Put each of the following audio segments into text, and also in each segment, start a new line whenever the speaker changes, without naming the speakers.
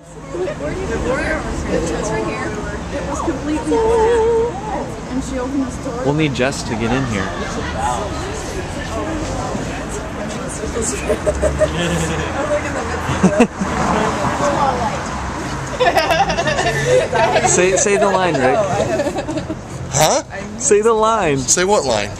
It was completely black. And she opened this door.
We'll need Jess to get in here. say say the line, Rick.
Huh?
Say the line.
Say what line?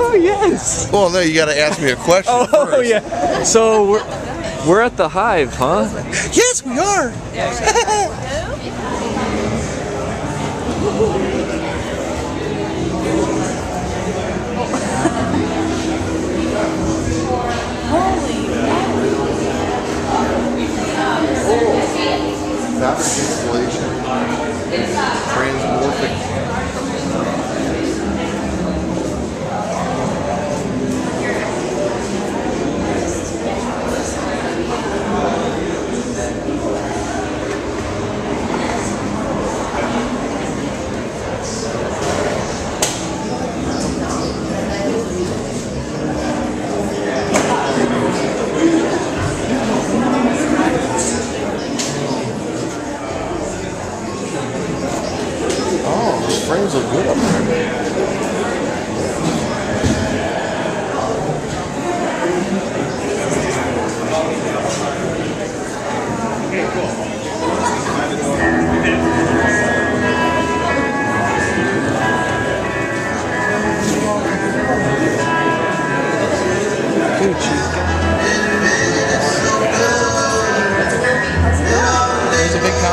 Oh yes.
Well, no, you got to ask me a question.
Oh, oh
first.
yeah. So we're we're at the Hive, huh?
Yes, we are. Fabric installation. Transmorphic.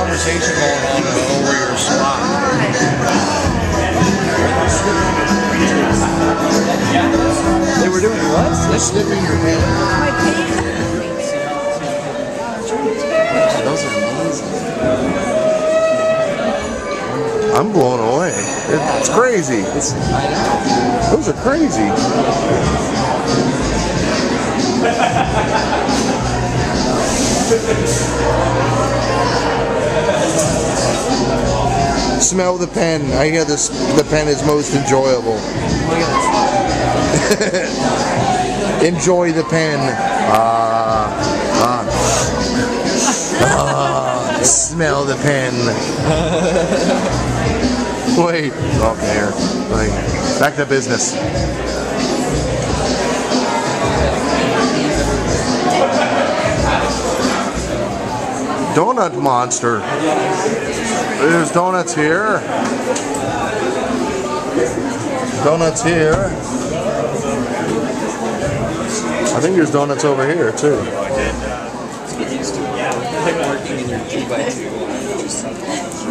Conversation going on about over your spot.
They were doing what?
They're snipping your hand. Those are amazing. I'm blown away. It's crazy. Those are crazy. Smell the pen. I hear this. The pen is most enjoyable. Enjoy the pen. Ah, ah, ah. Smell the pen. Wait. Okay. Here. Back to business. Donut monster. There's donuts here. Donuts here. I think there's donuts over here too.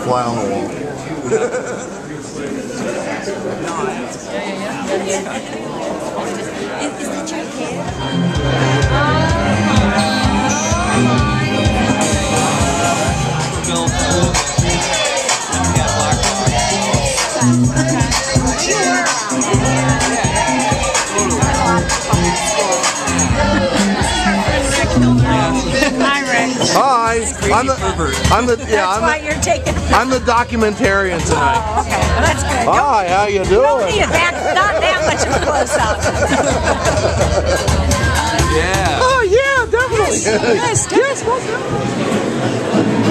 Fly on the wall.
Hi,
I'm the, I'm the yeah, I'm
you're taking.
the, I'm the documentarian oh, tonight.
Oh, okay. Well, that's good.
Hi, how you
You don't need
doing?
not that much of a close up.
Yeah.
Oh yeah, definitely.
Yes, yes,
So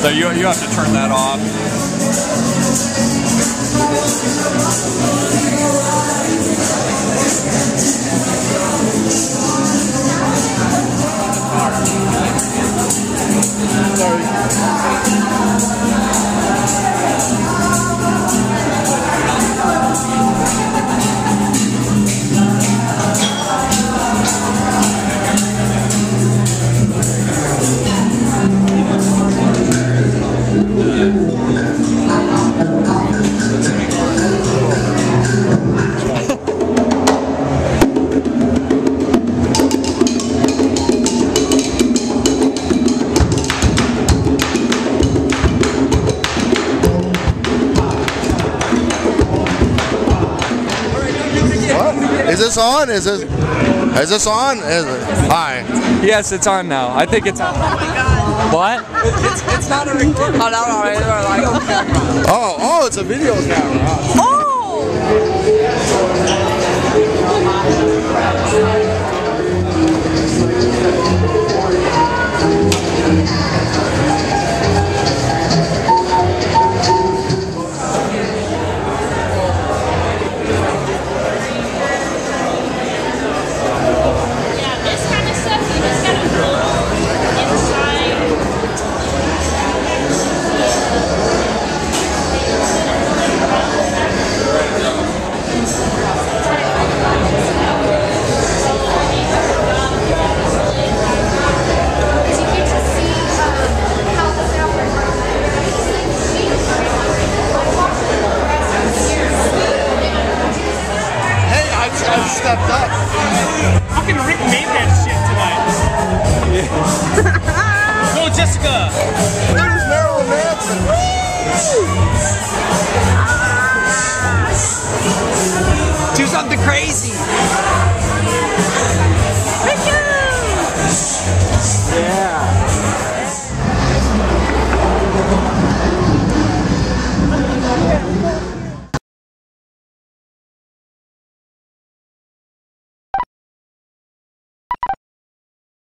So you you have to turn that off.
Is this on? Is this is this on? Is it? Hi.
Yes, it's on now. I think it's on. What?
It's, it's not a recording. Oh, no, no, it's a video camera.
Oh, oh, it's a video camera.
Oh,
stepped up.
Fucking Rick made that shit tonight. Go, Jessica.
There's Marilyn Manson.